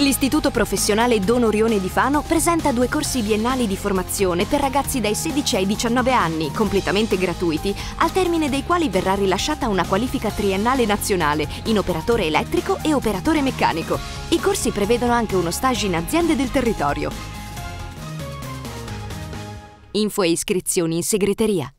L'Istituto Professionale Don Orione di Fano presenta due corsi biennali di formazione per ragazzi dai 16 ai 19 anni, completamente gratuiti, al termine dei quali verrà rilasciata una qualifica triennale nazionale in operatore elettrico e operatore meccanico. I corsi prevedono anche uno stage in aziende del territorio. Info e iscrizioni in segreteria.